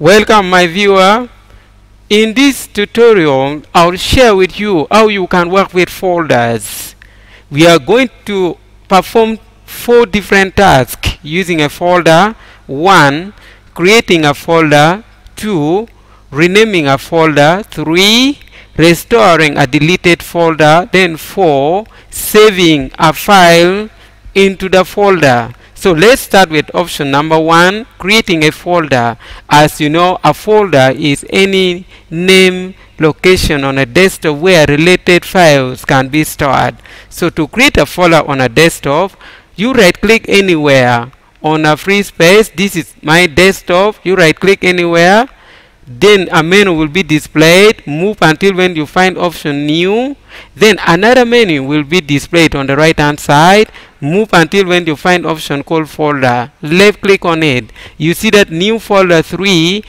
Welcome my viewer. In this tutorial, I'll share with you how you can work with folders. We are going to perform four different tasks using a folder. One, creating a folder. Two, renaming a folder. Three, restoring a deleted folder. Then four, saving a file into the folder. So let's start with option number one, creating a folder. As you know, a folder is any name location on a desktop where related files can be stored. So to create a folder on a desktop, you right click anywhere on a free space. This is my desktop. You right click anywhere. Then a menu will be displayed. Move until when you find option new. Then another menu will be displayed on the right hand side move until when you find option called folder. Left click on it. You see that new folder 3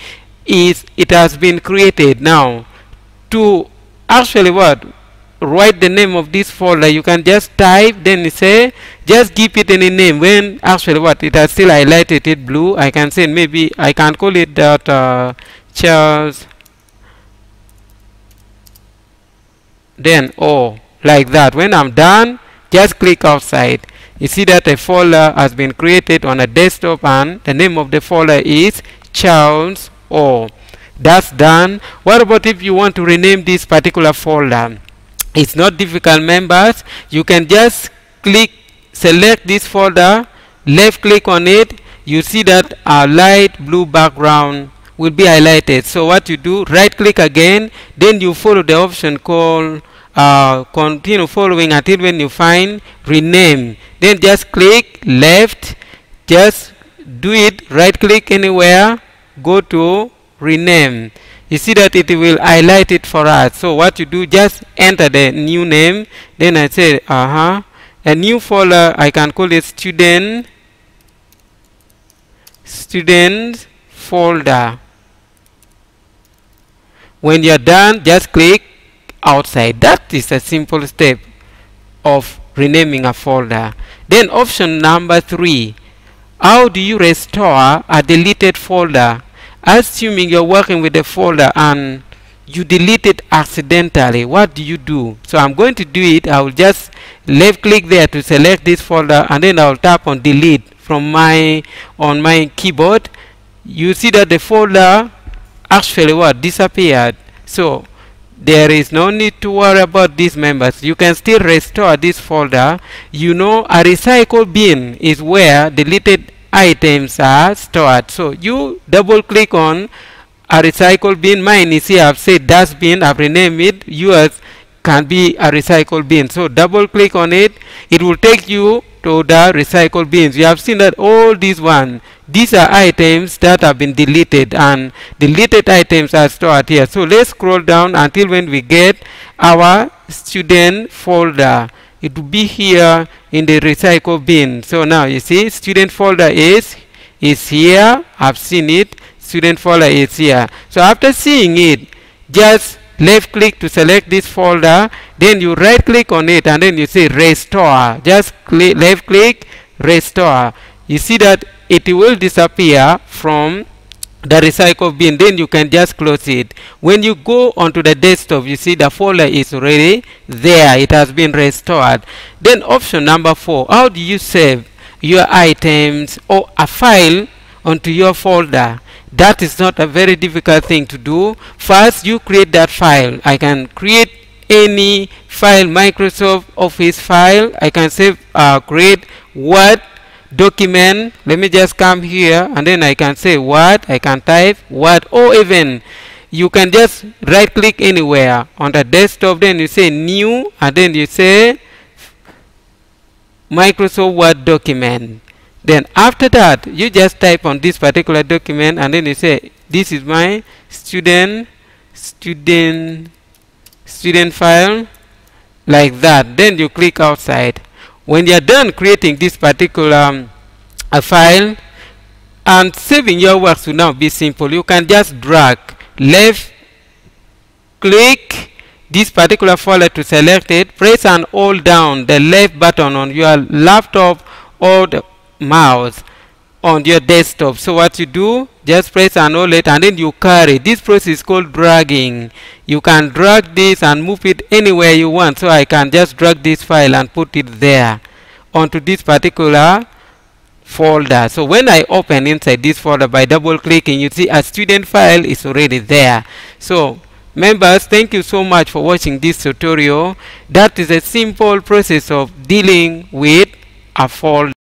is it has been created. Now to actually what? Write the name of this folder you can just type then say just give it any name. When actually what? It has still highlighted it blue. I can say maybe I can call it that uh, Charles. Then oh like that. When I'm done just click outside you see that a folder has been created on a desktop and the name of the folder is Charles O. That's done. What about if you want to rename this particular folder? It's not difficult members. You can just click, select this folder, left click on it. You see that a light blue background will be highlighted. So what you do, right click again, then you follow the option called uh, continue following until when you find rename. Then just click left. Just do it. Right click anywhere. Go to rename. You see that it will highlight it for us. So what you do just enter the new name. Then I say uh-huh. A new folder I can call it student student folder. When you're done just click outside. That is a simple step of renaming a folder. Then option number three, how do you restore a deleted folder? Assuming you're working with a folder and you delete it accidentally, what do you do? So I'm going to do it. I will just left click there to select this folder and then I'll tap on delete from my on my keyboard. You see that the folder actually what disappeared. So there is no need to worry about these members. You can still restore this folder. You know a recycle bin is where deleted items are stored. So you double click on a recycle bin. Mine is here. I've said dustbin. I've renamed it. Yours can be a recycle bin. So double click on it. It will take you to the recycle bins. You have seen that all these one these are items that have been deleted and deleted items are stored here. So let's scroll down until when we get our student folder. It will be here in the recycle bin. So now you see student folder is is here. I've seen it. Student folder is here. So after seeing it just left click to select this folder then you right click on it and then you say restore. Just click left click restore. You see that it will disappear from the recycle bin. Then you can just close it. When you go onto the desktop you see the folder is already there. It has been restored. Then option number four how do you save your items or a file onto your folder that is not a very difficult thing to do. First you create that file. I can create any file Microsoft Office file. I can save uh, create Word document. Let me just come here and then I can say Word. I can type Word. Or even you can just right click anywhere. On the desktop then you say new and then you say Microsoft Word document then after that you just type on this particular document and then you say this is my student student student file like that. Then you click outside. When you're done creating this particular um, a file and saving your work will now be simple. You can just drag left click this particular folder to select it press and hold down the left button on your laptop or the mouse on your desktop. So what you do, just press annul it and then you carry. This process is called dragging. You can drag this and move it anywhere you want. So I can just drag this file and put it there onto this particular folder. So when I open inside this folder by double clicking, you see a student file is already there. So members, thank you so much for watching this tutorial. That is a simple process of dealing with a folder.